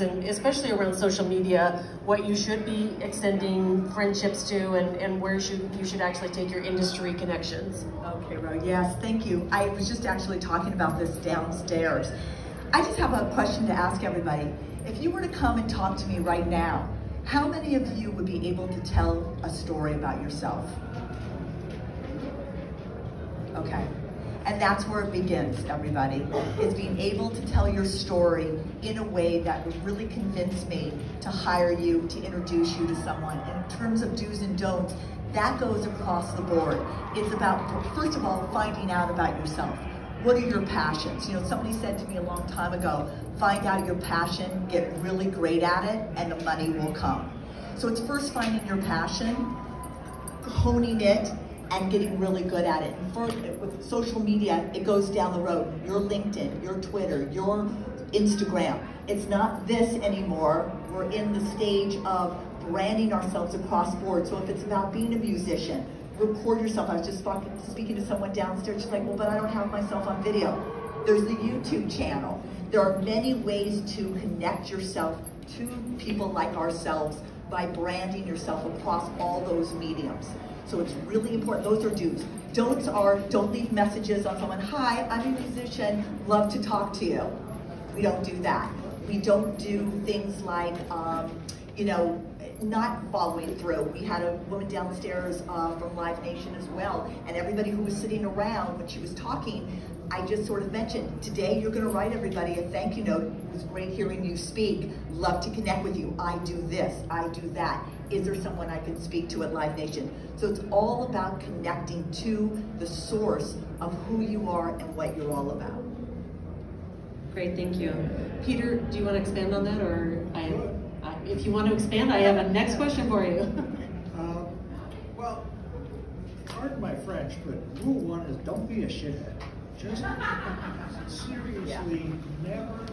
and especially around social media, what you should be extending friendships to and, and where should you should actually take your industry connections. Okay, Ro, yes, thank you. I was just actually talking about this downstairs. I just have a question to ask everybody. If you were to come and talk to me right now, how many of you would be able to tell a story about yourself? Okay. And that's where it begins, everybody, is being able to tell your story in a way that would really convince me to hire you, to introduce you to someone. In terms of do's and don'ts, that goes across the board. It's about, first of all, finding out about yourself. What are your passions? You know, somebody said to me a long time ago, find out your passion, get really great at it, and the money will come. So it's first finding your passion, honing it, and getting really good at it. And for, with social media, it goes down the road. Your LinkedIn, your Twitter, your Instagram. It's not this anymore. We're in the stage of branding ourselves across board. So if it's about being a musician, record yourself. I was just speaking to someone downstairs. She's like, well, but I don't have myself on video. There's the YouTube channel. There are many ways to connect yourself to people like ourselves by branding yourself across all those mediums. So it's really important. Those are do's. Don'ts are don't leave messages on someone. Hi, I'm a musician. Love to talk to you. We don't do that. We don't do things like, um, you know, not following through. We had a woman downstairs uh, from Live Nation as well, and everybody who was sitting around when she was talking, I just sort of mentioned, today you're gonna write everybody a thank you note. It was great hearing you speak. Love to connect with you. I do this, I do that. Is there someone I can speak to at Live Nation? So it's all about connecting to the source of who you are and what you're all about. Great, thank you. Peter, do you want to expand on that or I, I if you want to expand, I have a next question for you. uh, well, pardon my French, but rule one is don't be a shithead. Just seriously, yeah. never